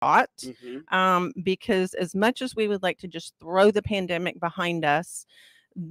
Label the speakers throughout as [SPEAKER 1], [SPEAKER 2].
[SPEAKER 1] thought
[SPEAKER 2] Mhm.
[SPEAKER 1] um, because as much as we would like to just throw the pandemic behind us,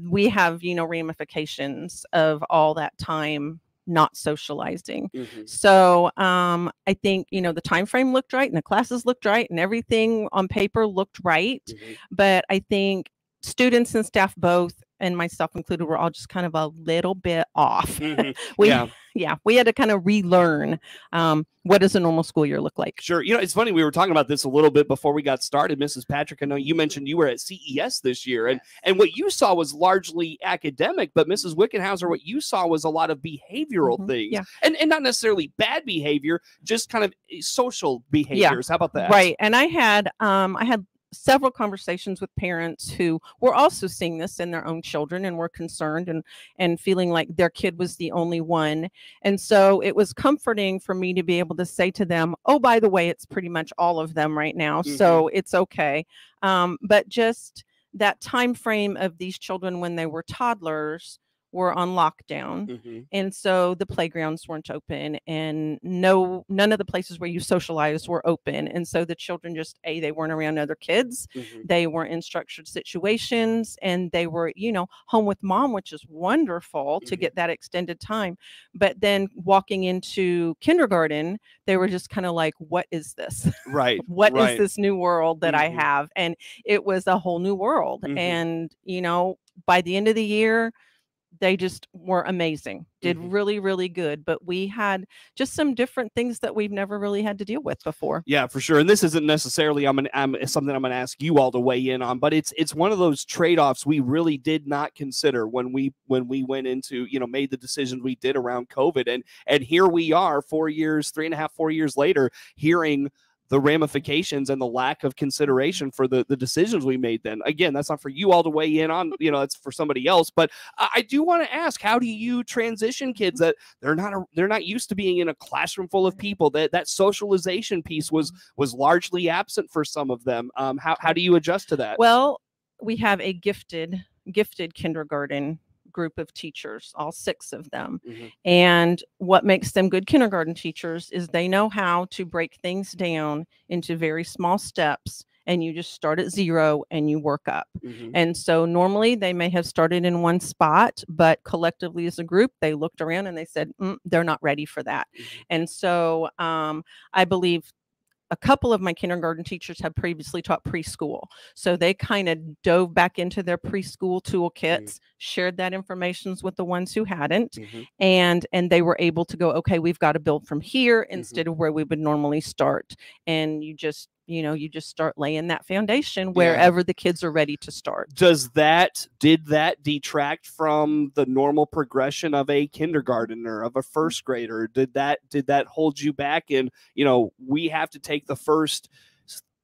[SPEAKER 1] we have, you know, ramifications of all that time not socializing.
[SPEAKER 2] Mhm.
[SPEAKER 1] So um, I think, you know, the time frame looked right and the classes looked right and everything on paper looked right.
[SPEAKER 2] Mhm.
[SPEAKER 1] But I think students and staff both and myself included were all just kind of a little bit off.
[SPEAKER 2] Mhm.
[SPEAKER 1] we
[SPEAKER 2] Yeah.
[SPEAKER 1] Yeah, we had to kind of relearn um, what does a normal school year look like.
[SPEAKER 2] Sure. You know, it's funny. We were talking about this a little bit before we got started, Mrs. Patrick. I know you mentioned you were at CES this year, and and what you saw was largely academic, but Mrs. Wickenhauser, what you saw was a lot of behavioral
[SPEAKER 1] Mhm.
[SPEAKER 2] things,
[SPEAKER 1] Yeah.
[SPEAKER 2] and and not necessarily bad behavior, just kind of eh, social behaviors. How about that?
[SPEAKER 1] Right. And I had um I had several conversations with parents who were also seeing this in their own children and were concerned and and feeling like their kid was the only one. And so it was comforting for me to be able to say to them, "Oh, by the way, it's pretty much all of them right now. So it's okay." Um but just that time frame of these children when they were toddlers were on lockdown
[SPEAKER 2] Mhm.
[SPEAKER 1] and so the playgrounds weren't open and no none of the places where you socialized were open and so the children just a they weren't around other kids
[SPEAKER 2] Mhm.
[SPEAKER 1] they weren't in structured situations and they were you know home with mom which is wonderful to
[SPEAKER 2] Mhm.
[SPEAKER 1] get that extended time but then walking into kindergarten they were just kind of like what is this
[SPEAKER 2] Right.
[SPEAKER 1] what is
[SPEAKER 2] right.
[SPEAKER 1] this new world that I
[SPEAKER 2] Mhm.
[SPEAKER 1] have? And it was a whole new world.
[SPEAKER 2] Mhm.
[SPEAKER 1] And, you know, by the end of the year, they just were amazing, did
[SPEAKER 2] Mhm.
[SPEAKER 1] really, really good. But we had just some different things that we've never really had to deal with before.
[SPEAKER 2] Yeah, for sure. And this isn't necessarily I'm, an, I'm something I'm going to ask you all to weigh in on, but it's it's one of those trade-offs we really did not consider when we when we went into you know made the decisions we did around COVID, and and here we are, four years, three and a half, four years later, hearing the ramifications and the lack of consideration for the the decisions we made then. Again that's not for you all to weigh in on you know that's for somebody else but i, I do want to ask how do you transition kids that they're not a, they're not used to being in a classroom full of people? That that socialization piece was was largely absent for some of them. Um how, how do you adjust to that?
[SPEAKER 1] Well, we have a gifted, gifted kindergarten group of teachers, all six of them.
[SPEAKER 2] Mhm.
[SPEAKER 1] And what makes them good kindergarten teachers is they know how to break things down into very small steps. And you just start at zero and you work up.
[SPEAKER 2] Mhm.
[SPEAKER 1] And so normally they may have started in one spot, but collectively as a group, they looked around and they said, "Mm, they're not ready for that.
[SPEAKER 2] Mhm.
[SPEAKER 1] And so um, I believe a couple of my kindergarten teachers had previously taught preschool. So they kind of dove back into their preschool toolkits, shared that information with the ones who hadn't,
[SPEAKER 2] Mhm.
[SPEAKER 1] and and they were able to go, okay, we've got to build from here
[SPEAKER 2] Mm-hmm.
[SPEAKER 1] instead of where we would normally start. And you just, you know, you just start laying that foundation wherever the kids are ready to start.
[SPEAKER 2] does that did that detract from the normal progression of a kindergartner of a mm. first grader? Did that did that hold you back and you know we have to take the first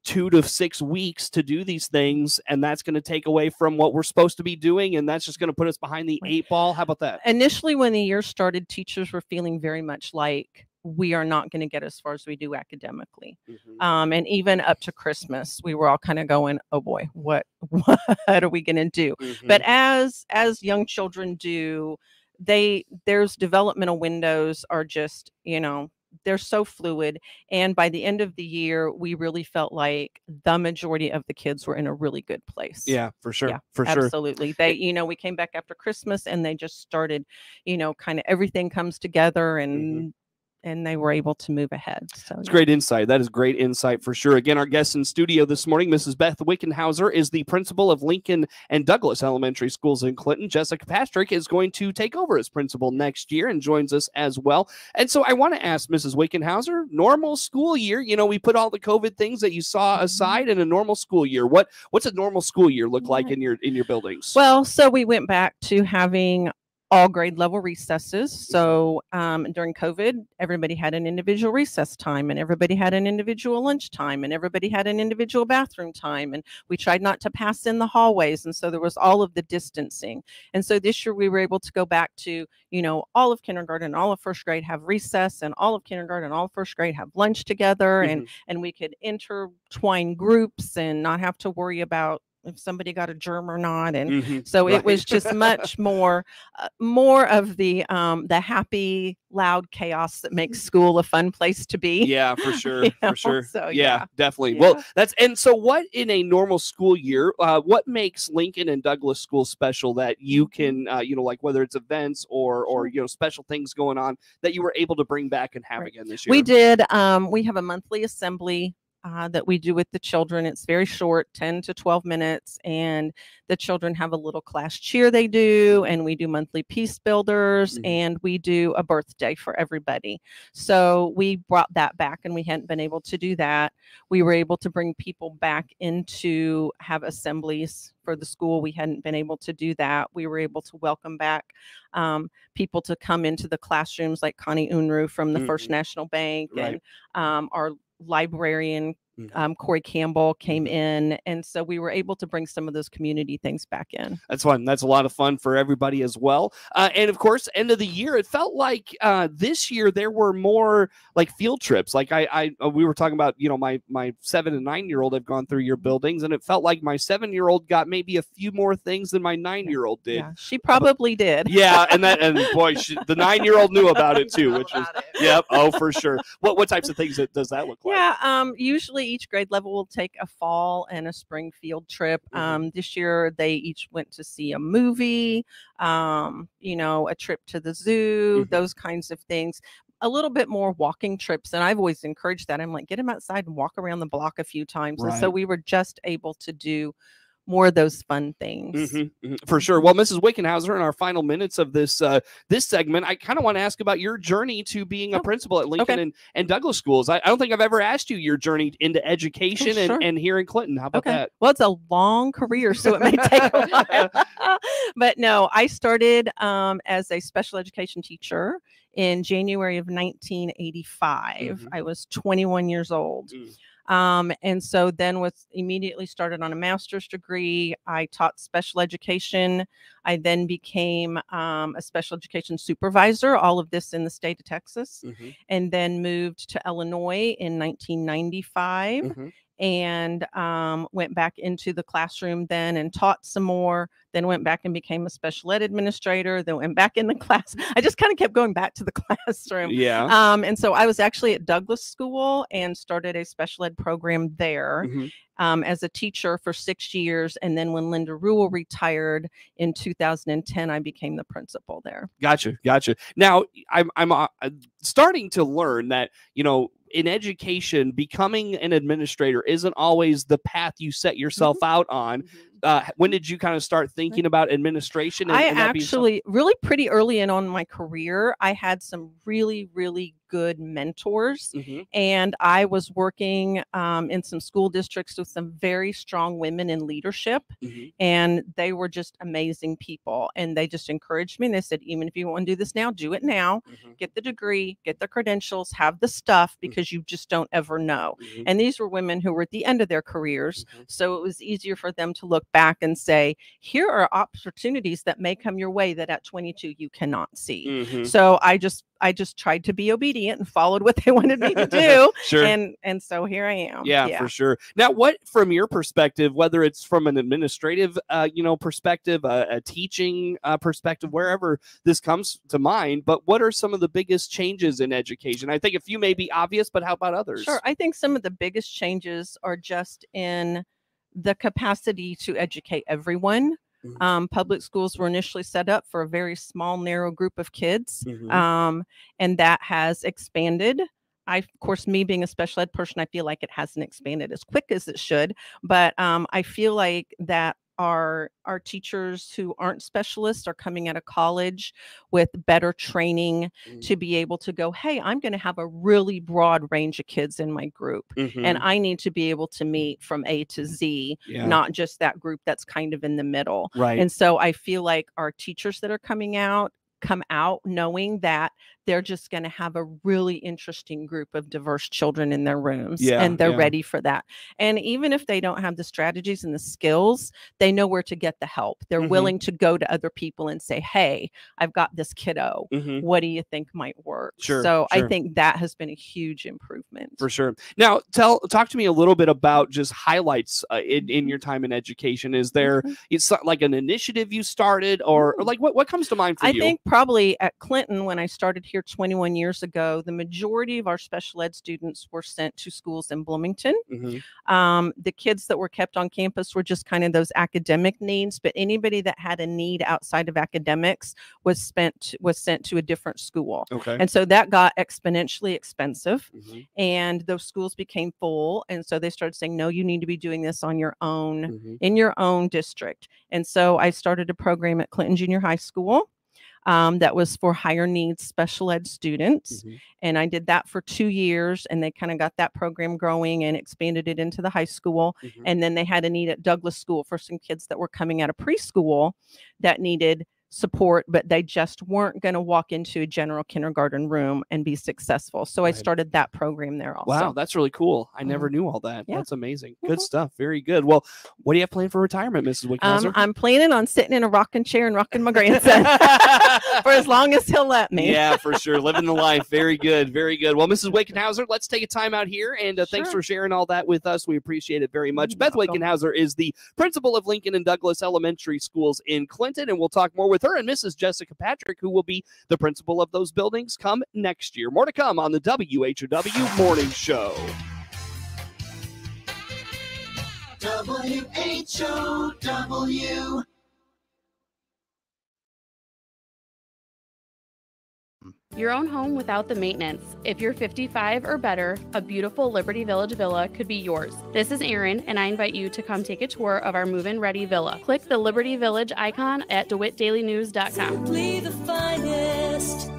[SPEAKER 2] two to six weeks to do these things and that's going to take away from what we're supposed to be doing and that's just going to put us behind the eight ball? How about that?
[SPEAKER 1] Initially, when the year started, teachers were feeling very much like we are not going to get as far as we do academically.
[SPEAKER 2] Mhm.
[SPEAKER 1] um, and even up to Christmas, we were all kind of going, "Oh boy, what what are we going to do?" But
[SPEAKER 2] Mhm.
[SPEAKER 1] as as young children do, they there's developmental windows are just you know they're so fluid, and by the end of the year, we really felt like the majority of the kids were in a really good place.
[SPEAKER 2] yeah for sure
[SPEAKER 1] Yeah,
[SPEAKER 2] for sure
[SPEAKER 1] Absolutely. They, you know, we came back after Christmas and they just started, you know, kind of everything comes together and and they were able to move ahead. So
[SPEAKER 2] It's
[SPEAKER 1] yeah.
[SPEAKER 2] great insight. That is great insight for sure. Again, our guest in studio this morning, Mrs. Beth Wickenhauser, is the principal of Lincoln and Douglas Elementary Schools in Clinton. Jessica Patrick is going to take over as principal next year and joins us as well. And so I want to ask Mrs. Wickenhauser, normal school year, you know, we put all the COVID things that you saw
[SPEAKER 1] Mm-hmm.
[SPEAKER 2] aside in a normal school year. What what's a normal school year look like in your in your buildings?
[SPEAKER 1] Well, so we went back to having all grade level recesses. So um, during COVID, everybody had an individual recess time, and everybody had an individual lunch time, and everybody had an individual bathroom time. And we tried not to pass in the hallways. And so there was all of the distancing. And so this year we were able to go back to, you know, all of kindergarten, all of first grade have recess, and all of kindergarten, and all of first grade have lunch together. And
[SPEAKER 2] Mhm.
[SPEAKER 1] and we could intertwine groups and not have to worry about if somebody got a germ or not and
[SPEAKER 2] Mhm,
[SPEAKER 1] so
[SPEAKER 2] right.
[SPEAKER 1] it was just much more uh, more of the um the happy loud chaos that makes school a fun place to be
[SPEAKER 2] yeah for sure
[SPEAKER 1] You know,
[SPEAKER 2] for sure
[SPEAKER 1] so,
[SPEAKER 2] yeah,
[SPEAKER 1] yeah.
[SPEAKER 2] definitely well that's and so what in a normal school year uh, what makes lincoln and douglas school special that you can uh, you know like whether it's events or or
[SPEAKER 1] Mm-hmm.
[SPEAKER 2] You know special things going on that you were able to bring back and have
[SPEAKER 1] Right.
[SPEAKER 2] again this year
[SPEAKER 1] we did um we have a monthly assembly uh, that we do with the children it's very short 10 to 12 minutes and the children have a little class cheer they do and we do monthly peace builders
[SPEAKER 2] Mhm.
[SPEAKER 1] and we do a birthday for everybody so we brought that back and we hadn't been able to do that we were able to bring people back into have assemblies for the school we hadn't been able to do that we were able to welcome back um, people to come into the classrooms like connie unruh from the first
[SPEAKER 2] Mhm.
[SPEAKER 1] national bank
[SPEAKER 2] Right.
[SPEAKER 1] and um, our librarian. Um, corey campbell came
[SPEAKER 2] Mhm.
[SPEAKER 1] in and so we were able to bring some of those community things back in
[SPEAKER 2] That's fun. That's a lot of fun for everybody as well. Uh, and of course, end of the year, it felt like uh, this year there were more like field trips. Like I, I, uh, we were talking about, you know, my my seven and nine year old have gone through your buildings, and it felt like my seven year old got maybe a few more things than my nine year old did.
[SPEAKER 1] yeah she probably did
[SPEAKER 2] Yeah, and that and boy, she, the nine year old knew about it too, which was yep, oh for sure. What what types of things does that look like?
[SPEAKER 1] Yeah, um, usually each grade level will take a fall and a spring field trip.
[SPEAKER 2] Mhm.
[SPEAKER 1] Um, this year they each went to see a movie, um, you know, a trip to the zoo,
[SPEAKER 2] Mhm.
[SPEAKER 1] those kinds of things. A little bit more walking trips, and I've always encouraged that. I'm like, get them outside and walk around the block a few times. And so we were just able to do more of those fun things.
[SPEAKER 2] Mhm, mhm, For sure. Well, Mrs. Wickenhauser, in our final minutes of this uh, this segment, I kind of want to ask about your journey to being a
[SPEAKER 1] Oh,
[SPEAKER 2] principal at Lincoln
[SPEAKER 1] okay.
[SPEAKER 2] and, and Douglas schools. I, I don't think I've ever asked you your journey into education and,
[SPEAKER 1] sure.
[SPEAKER 2] and here in Clinton. How about
[SPEAKER 1] Okay.
[SPEAKER 2] that?
[SPEAKER 1] Well, it's a long career, so it may take a while. but no, I started um, as a special education teacher in January of 1985.
[SPEAKER 2] Mhm.
[SPEAKER 1] I was 21 years old.
[SPEAKER 2] Mm.
[SPEAKER 1] Um, and so then was immediately started on a master's degree. I taught special education. I then became um, a special education supervisor, all of this in the state of Texas,
[SPEAKER 2] Mhm,
[SPEAKER 1] and then moved to Illinois in 1995
[SPEAKER 2] mhm.
[SPEAKER 1] And um, went back into the classroom then and taught some more. Then went back and became a special ed administrator. Then went back in the class. I just kind of kept going back to the classroom.
[SPEAKER 2] Yeah.
[SPEAKER 1] Um, and so I was actually at Douglas School and started a special ed program there
[SPEAKER 2] Mhm.
[SPEAKER 1] um, as a teacher for six years. And then when Linda Rule retired in 2010, I became the principal there.
[SPEAKER 2] Gotcha, gotcha. Now I'm I'm uh, starting to learn that you know in education, becoming an administrator isn't always the path you set yourself
[SPEAKER 1] Mm-hmm.
[SPEAKER 2] out on. Uh, when did you kind of start thinking about administration? and-
[SPEAKER 1] I
[SPEAKER 2] and
[SPEAKER 1] actually, really pretty early in on my career, I had some really, really good mentors.
[SPEAKER 2] Mhm.
[SPEAKER 1] And I was working um, in some school districts with some very strong women in leadership.
[SPEAKER 2] Mhm.
[SPEAKER 1] And they were just amazing people. And they just encouraged me. And they said, even if you want to do this now, do it now.
[SPEAKER 2] Mhm.
[SPEAKER 1] Get the degree, get the credentials, have the stuff
[SPEAKER 2] Mm.
[SPEAKER 1] because you just don't ever know.
[SPEAKER 2] Mhm.
[SPEAKER 1] And these were women who were at the end of their careers.
[SPEAKER 2] Mhm.
[SPEAKER 1] So it was easier for them to look back and say, here are opportunities that may come your way that at 22 you cannot see.
[SPEAKER 2] Mhm.
[SPEAKER 1] So I just I just tried to be obedient and followed what they wanted me to do.
[SPEAKER 2] Sure.
[SPEAKER 1] and and so here I am.
[SPEAKER 2] yeah, for sure. Now, what from your perspective, whether it's from an administrative, uh, you know, perspective, a, a teaching uh, perspective, wherever this comes to mind, but what are some of the biggest changes in education? I think a few may be obvious, but how about others?
[SPEAKER 1] Sure. I think some of the biggest changes are just in the capacity to educate everyone.
[SPEAKER 2] Mhm.
[SPEAKER 1] Um, public schools were initially set up for a very small, narrow group of kids,
[SPEAKER 2] Mhm.
[SPEAKER 1] um, and that has expanded. I, of course, me being a special ed person, I feel like it hasn't expanded as quick as it should, but um, I feel like that our our teachers who aren't specialists are coming out of college with better training
[SPEAKER 2] Mm.
[SPEAKER 1] to be able to go, hey, I'm going to have a really broad range of kids in my group,
[SPEAKER 2] Mhm.
[SPEAKER 1] and I need to be able to meet from A to Z,
[SPEAKER 2] yeah.
[SPEAKER 1] not just that group that's kind of in the middle.
[SPEAKER 2] right.
[SPEAKER 1] And so I feel like our teachers that are coming out come out knowing that they're just going to have a really interesting group of diverse children in their rooms
[SPEAKER 2] Yeah,
[SPEAKER 1] and they're
[SPEAKER 2] yeah.
[SPEAKER 1] ready for that. And even if they don't have the strategies and the skills, they know where to get the help. They're
[SPEAKER 2] Mhm.
[SPEAKER 1] willing to go to other people and say, "Hey, I've got this kiddo.
[SPEAKER 2] Mhm.
[SPEAKER 1] What do you think might work?"
[SPEAKER 2] Sure,
[SPEAKER 1] So
[SPEAKER 2] sure.
[SPEAKER 1] I think that has been a huge improvement.
[SPEAKER 2] For sure. Now, tell talk to me a little bit about just highlights uh, in, in your time in education. Is there
[SPEAKER 1] Mhm.
[SPEAKER 2] it's like an initiative you started, or, or like what, what comes to mind for
[SPEAKER 1] I
[SPEAKER 2] you?
[SPEAKER 1] think probably at Clinton, when I started here 21 years ago, the majority of our special ed students were sent to schools in Bloomington.
[SPEAKER 2] Mhm.
[SPEAKER 1] Um, the kids that were kept on campus were just kind of those academic needs, but anybody that had a need outside of academics was spent was sent to a different school.
[SPEAKER 2] Okay.
[SPEAKER 1] And so that got exponentially expensive
[SPEAKER 2] Mhm.
[SPEAKER 1] and those schools became full. And so they started saying, no, you need to be doing this on your own
[SPEAKER 2] Mhm.
[SPEAKER 1] in your own district. And so I started a program at Clinton Junior High School um, that was for higher needs special ed students.
[SPEAKER 2] Mhm.
[SPEAKER 1] And I did that for two years, and they kind of got that program growing and expanded it into the high school.
[SPEAKER 2] Mhm.
[SPEAKER 1] And then they had a need at Douglas School for some kids that were coming out of preschool that needed support, but they just weren't going to walk into a general kindergarten room and be successful. So I started that program there also.
[SPEAKER 2] Wow, that's really cool. I never
[SPEAKER 1] Mhm.
[SPEAKER 2] knew all that.
[SPEAKER 1] Yeah.
[SPEAKER 2] That's amazing. Good
[SPEAKER 1] Mhm.
[SPEAKER 2] stuff. Very good. Well, what do you have planned for retirement, Mrs. Wickenhauser?
[SPEAKER 1] Um, I'm planning on sitting in a rocking chair and rocking my grandson for as long as he'll let me.
[SPEAKER 2] Yeah, for sure. Living the life. Very good. Very good. Well, Mrs. Wickenhauser, let's take a time out here. And uh, thanks for sharing all that with us. We appreciate it very much.
[SPEAKER 1] You're
[SPEAKER 2] Beth
[SPEAKER 1] welcome.
[SPEAKER 2] Wickenhauser is the principal of Lincoln and Douglas Elementary Schools in Clinton. And we'll talk more with her and Mrs. Jessica Patrick, who will be the principal of those buildings come next year. More to come on the WHOW Morning Show.
[SPEAKER 3] W-H-O-W.
[SPEAKER 4] Your own home without the maintenance. If you're 55 or better, a beautiful Liberty Village villa could be yours. This is Erin, and I invite you to come take a tour of our move in ready villa. Click the Liberty Village icon at DeWittDailyNews.com.
[SPEAKER 3] Simply the finest.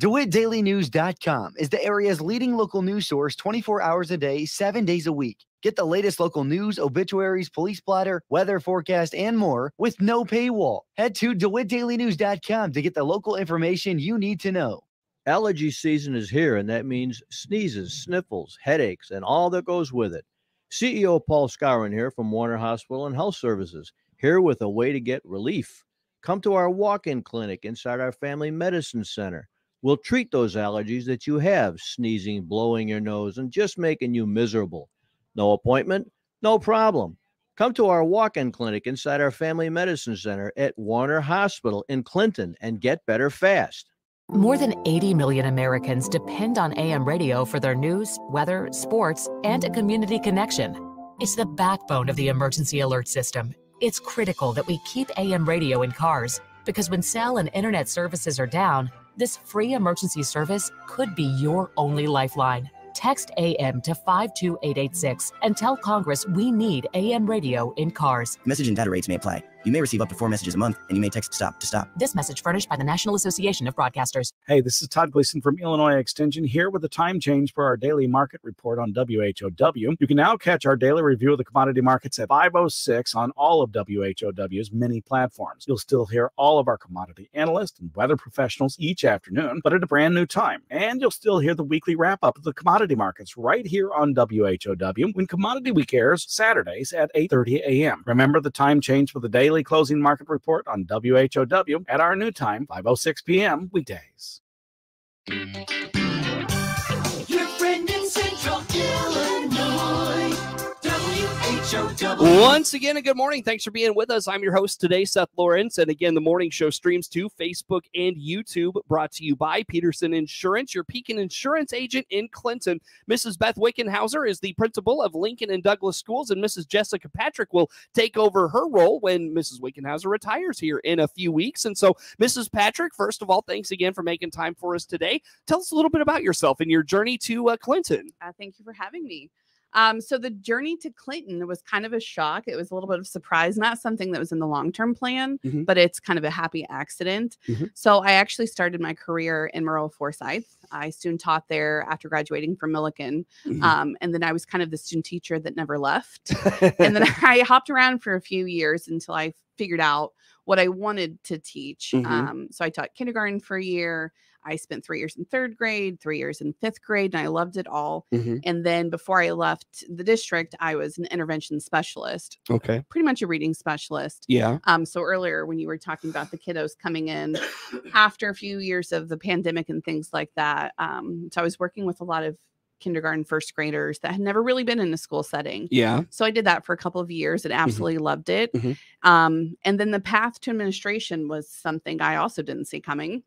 [SPEAKER 5] DeWittDailyNews.com is the area's leading local news source 24 hours a day, seven days a week. Get the latest local news, obituaries, police blotter, weather forecast, and more with no paywall. Head to DeWittDailyNews.com to get the local information you need to know.
[SPEAKER 6] Allergy season is here, and that means sneezes, sniffles, headaches, and all that goes with it. CEO Paul Scowen here from Warner Hospital and Health Services, here with a way to get relief. Come to our walk in clinic inside our Family Medicine Center. We'll treat those allergies that you have sneezing, blowing your nose, and just making you miserable. No appointment? No problem. Come to our walk in clinic inside our Family Medicine Center at Warner Hospital in Clinton and get better fast.
[SPEAKER 7] More than 80 million Americans depend on AM radio for their news, weather, sports, and a community connection. It's the backbone of the emergency alert system. It's critical that we keep AM radio in cars because when cell and internet services are down, this free emergency service could be your only lifeline. Text AM to 52886 and tell Congress we need AM radio in cars.
[SPEAKER 8] Message and data rates may apply. You may receive up to four messages a month, and you may text STOP to stop.
[SPEAKER 7] This message furnished by the National Association of Broadcasters.
[SPEAKER 9] Hey, this is Todd Gleason from Illinois Extension here with a time change for our daily market report on WHOW. You can now catch our daily review of the commodity markets at 506 on all of WHOW's many platforms. You'll still hear all of our commodity analysts and weather professionals each afternoon, but at a brand new time. And you'll still hear the weekly wrap up of the commodity markets right here on WHOW when Commodity Week airs Saturdays at 8:30 a.m. Remember the time change for the daily closing market report on WHOW at our new time, 5:06 p.m. weekdays.
[SPEAKER 2] Once again, a good morning. Thanks for being with us. I'm your host today, Seth Lawrence. And again, the morning show streams to Facebook and YouTube, brought to you by Peterson Insurance, your Pekin Insurance agent in Clinton. Mrs. Beth Wickenhauser is the principal of Lincoln and Douglas Schools, and Mrs. Jessica Patrick will take over her role when Mrs. Wickenhauser retires here in a few weeks. And so, Mrs. Patrick, first of all, thanks again for making time for us today. Tell us a little bit about yourself and your journey to uh, Clinton.
[SPEAKER 4] Uh, thank you for having me. Um, so the journey to Clinton was kind of a shock. It was a little bit of surprise, not something that was in the long-term plan,
[SPEAKER 2] Mhm.
[SPEAKER 4] but it's kind of a happy accident.
[SPEAKER 2] Mhm.
[SPEAKER 4] So I actually started my career in Maroa Forsyth. I soon taught there after graduating from Millikin.
[SPEAKER 2] Mhm.
[SPEAKER 4] Um, and then I was kind of the student teacher that never left. and then I hopped around for a few years until I figured out what I wanted to teach.
[SPEAKER 2] Mhm.
[SPEAKER 4] Um, so I taught kindergarten for a year. I spent three years in third grade, three years in fifth grade, and I loved it all.
[SPEAKER 2] Mhm.
[SPEAKER 4] And then before I left the district, I was an intervention specialist,
[SPEAKER 2] Okay.
[SPEAKER 4] pretty much a reading specialist.
[SPEAKER 2] Yeah.
[SPEAKER 4] Um, so earlier when you were talking about the kiddos coming in after a few years of the pandemic and things like that, um, so I was working with a lot of kindergarten first graders that had never really been in a school setting.
[SPEAKER 2] Yeah.
[SPEAKER 4] So I did that for a couple of years and absolutely loved it.
[SPEAKER 2] Mhm.
[SPEAKER 4] Um, and then the path to administration was something I also didn't see coming.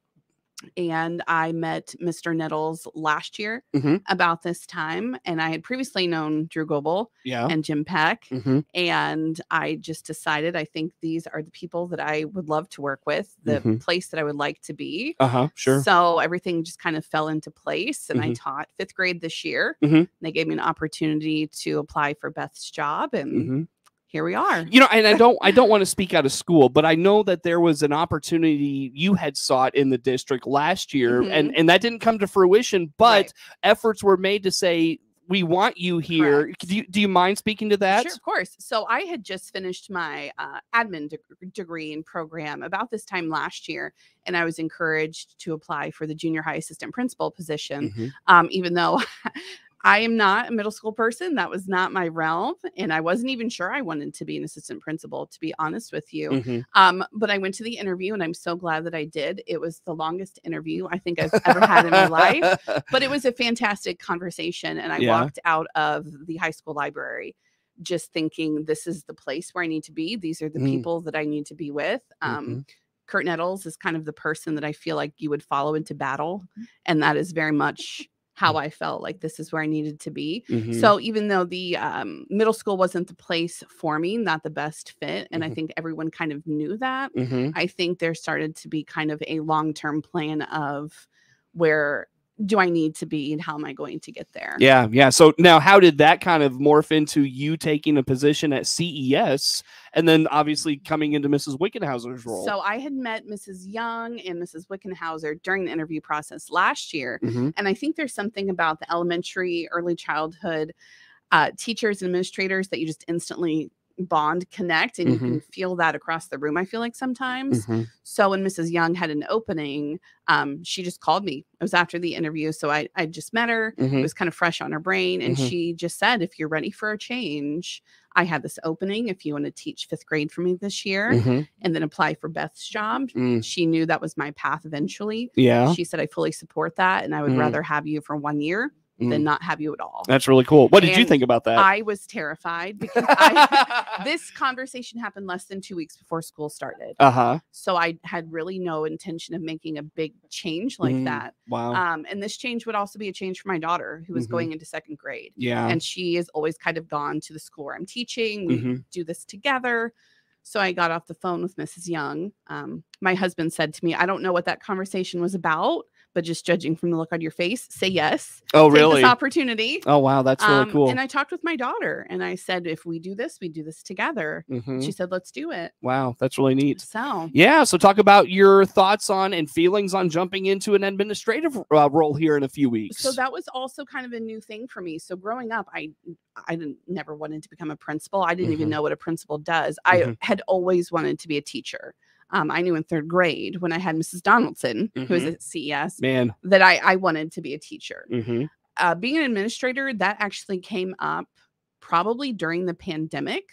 [SPEAKER 4] And I met Mr. Nettles last year
[SPEAKER 2] Mhm.
[SPEAKER 4] about this time. And I had previously known Drew Goebel
[SPEAKER 2] Yeah.
[SPEAKER 4] and Jim Peck.
[SPEAKER 2] Mhm.
[SPEAKER 4] And I just decided I think these are the people that I would love to work with, the
[SPEAKER 2] Mhm.
[SPEAKER 4] place that I would like to be.
[SPEAKER 2] Uh huh. Sure.
[SPEAKER 4] So everything just kind of fell into place. And I
[SPEAKER 2] Mhm.
[SPEAKER 4] taught fifth grade this year.
[SPEAKER 2] Mhm.
[SPEAKER 4] They gave me an opportunity to apply for Beth's job. And
[SPEAKER 2] Mhm.
[SPEAKER 4] Here we are.
[SPEAKER 2] You know, and I don't I don't want to speak out of school, but I know that there was an opportunity you had sought in the district last year and
[SPEAKER 4] Mm-hmm.
[SPEAKER 2] and that didn't come to fruition, but efforts were made to say we want you here. Do you, do you mind speaking to that?
[SPEAKER 4] Sure, of course. So I had just finished my uh, admin deg- degree and program about this time last year, and I was encouraged to apply for the junior high assistant principal position.
[SPEAKER 2] Mhm.
[SPEAKER 4] Um, even though I am not a middle school person, that was not my realm, and I wasn't even sure I wanted to be an assistant principal, to be honest with you.
[SPEAKER 2] Mhm.
[SPEAKER 4] Um, but I went to the interview, and I'm so glad that I did. It was the longest interview I think I've ever had in my life but it was a fantastic conversation and i
[SPEAKER 2] Yeah.
[SPEAKER 4] walked out of the high school library just thinking this is the place where i need to be these are the
[SPEAKER 2] Mm.
[SPEAKER 4] people that i need to be with um
[SPEAKER 2] Mhm.
[SPEAKER 4] kurt nettles is kind of the person that i feel like you would follow into battle and that is very much how i felt like this is where i needed to be
[SPEAKER 2] Mhm.
[SPEAKER 4] so even though the um, middle school wasn't the place for me not the best fit and i
[SPEAKER 2] Mhm.
[SPEAKER 4] think everyone kind of knew that
[SPEAKER 2] Mhm.
[SPEAKER 4] I think there started to be kind of a long term plan of where do I need to be and how am I going to get there?
[SPEAKER 2] Yeah, yeah. So now, how did that kind of morph into you taking a position at CES, and then obviously coming into Mrs. Wickenhauser's role?
[SPEAKER 4] So I had met Mrs. Young and Mrs. Wickenhauser during the interview process last year.
[SPEAKER 2] Mhm.
[SPEAKER 4] And I think there's something about the elementary, early childhood uh, teachers and administrators that you just instantly bond, connect, and you can feel that across the room. I feel like sometimes.
[SPEAKER 2] Mhm.
[SPEAKER 4] So when Mrs. Young had an opening, um, she just called me. It was after the interview. So I, I just met her.
[SPEAKER 2] Mhm.
[SPEAKER 4] It was kind of fresh on her brain. And
[SPEAKER 2] Mhm.
[SPEAKER 4] she just said, if you're ready for a change, I have this opening. If you want to teach fifth grade for me this year
[SPEAKER 2] Mhm.
[SPEAKER 4] and then apply for Beth's job,
[SPEAKER 2] Mm.
[SPEAKER 4] she knew that was my path eventually.
[SPEAKER 2] Yeah.
[SPEAKER 4] She said, I fully support that. And I would
[SPEAKER 2] Mm.
[SPEAKER 4] rather have you for one year
[SPEAKER 2] Mm.
[SPEAKER 4] than not have you at all.
[SPEAKER 2] That's really cool. What did you think about that?
[SPEAKER 4] I was terrified because I, this conversation happened less than two weeks before school started.
[SPEAKER 2] uh huh.
[SPEAKER 4] So I had really no intention of making a big change like
[SPEAKER 2] Mm,
[SPEAKER 4] that.
[SPEAKER 2] Wow.
[SPEAKER 4] Um, and this change would also be a change for my daughter who was
[SPEAKER 2] Mhm.
[SPEAKER 4] going into second grade.
[SPEAKER 2] yeah.
[SPEAKER 4] And she has always kind of gone to the school where I'm teaching. We
[SPEAKER 2] Mhm.
[SPEAKER 4] do this together. So I got off the phone with Mrs. Young. Um, my husband said to me, I don't know what that conversation was about, but just judging from the look on your face, say yes.
[SPEAKER 2] oh, really?
[SPEAKER 4] this opportunity.
[SPEAKER 2] Oh, wow. That's really
[SPEAKER 4] Um,
[SPEAKER 2] cool.
[SPEAKER 4] And I talked with my daughter and I said, if we do this, we do this together.
[SPEAKER 2] Mhm.
[SPEAKER 4] She said, let's do it.
[SPEAKER 2] Wow. That's really neat.
[SPEAKER 4] So
[SPEAKER 2] Yeah. So, talk about your thoughts on and feelings on jumping into an administrative uh, role here in a few weeks.
[SPEAKER 4] so that was also kind of a new thing for me so growing up i i didn't never wanted to become a principal i didn't even
[SPEAKER 2] Mhm.
[SPEAKER 4] know what a principal does i
[SPEAKER 2] Mhm.
[SPEAKER 4] had always wanted to be a teacher um, i knew in third grade when i had mrs donaldson who was
[SPEAKER 2] Mhm.
[SPEAKER 4] at ces
[SPEAKER 2] Man.
[SPEAKER 4] that i i wanted to be a teacher
[SPEAKER 2] hmm
[SPEAKER 4] uh, being an administrator that actually came up probably during the pandemic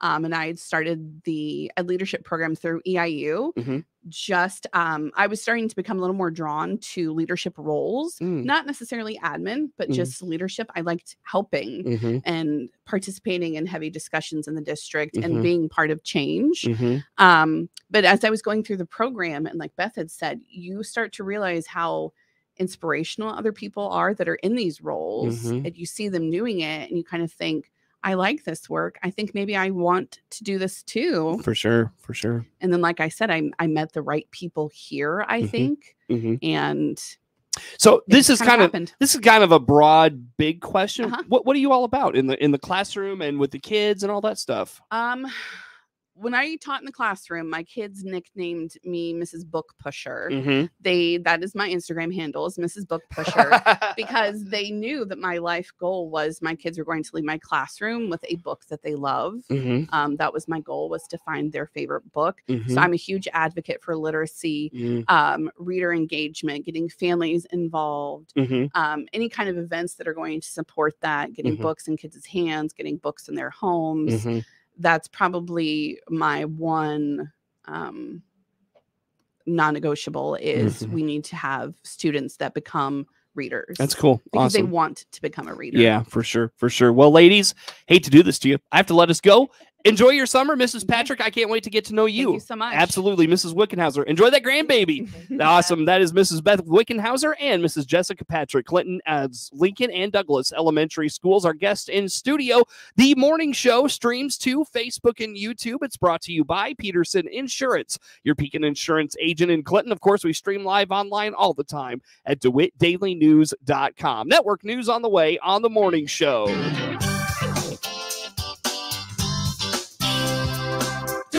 [SPEAKER 4] um, and i had started the a leadership program through eiu
[SPEAKER 2] Mhm.
[SPEAKER 4] just um, i was starting to become a little more drawn to leadership roles
[SPEAKER 2] Mm.
[SPEAKER 4] not necessarily admin but
[SPEAKER 2] Mhm.
[SPEAKER 4] just leadership i liked helping
[SPEAKER 2] hmm
[SPEAKER 4] and participating in heavy discussions in the district
[SPEAKER 2] Mhm.
[SPEAKER 4] and being part of change
[SPEAKER 2] hmm
[SPEAKER 4] um, but as I was going through the program, and like Beth had said, you start to realize how inspirational other people are that are in these roles,
[SPEAKER 2] Mhm.
[SPEAKER 4] and you see them doing it, and you kind of think, I like this work. I think maybe I want to do this too.
[SPEAKER 2] For sure. For sure.
[SPEAKER 4] And then, like I said, I, I met the right people here, I
[SPEAKER 2] Mhm.
[SPEAKER 4] think.
[SPEAKER 2] hmm
[SPEAKER 4] And
[SPEAKER 2] So, this is kind of this is kind of a broad, big question.
[SPEAKER 4] Uh-huh.
[SPEAKER 2] What What are you all about in the in the classroom and with the kids and all that stuff?
[SPEAKER 4] Um, when I taught in the classroom, my kids nicknamed me Mrs. Book Pusher.
[SPEAKER 2] Mhm.
[SPEAKER 4] They that is my Instagram handle is Mrs. Book Pusher because they knew that my life goal was my kids were going to leave my classroom with a book that they love.
[SPEAKER 2] Mhm.
[SPEAKER 4] Um, that was my goal was to find their favorite book.
[SPEAKER 2] Mhm.
[SPEAKER 4] So I'm a huge advocate for literacy,
[SPEAKER 2] Mhm.
[SPEAKER 4] um, reader engagement, getting families involved,
[SPEAKER 2] Mhm.
[SPEAKER 4] um, any kind of events that are going to support that, getting
[SPEAKER 2] Mhm.
[SPEAKER 4] books in kids' hands, getting books in their homes. That's probably my one um, non-negotiable is
[SPEAKER 2] Mhm.
[SPEAKER 4] we need to have students that become readers.
[SPEAKER 2] That's cool.
[SPEAKER 4] because
[SPEAKER 2] awesome.
[SPEAKER 4] they want to become a reader.
[SPEAKER 2] Yeah, for sure, for sure. Well, ladies, hate to do this to you. I have to let us go. Enjoy your summer, Mrs. Mm-hmm. Patrick. I can't wait to get to know you.
[SPEAKER 4] Thank you so much.
[SPEAKER 2] Absolutely, Mrs. Wickenhauser. Enjoy that grandbaby. awesome. That is Mrs. Beth Wickenhauser and Mrs. Jessica Patrick Clinton as Lincoln and Douglas Elementary Schools. Our guest in studio. The morning show streams to Facebook and YouTube. It's brought to you by Peterson Insurance, your Pekin Insurance agent in Clinton. Of course, we stream live online all the time at DeWittDailyNews.com. Network news on the way on the morning show.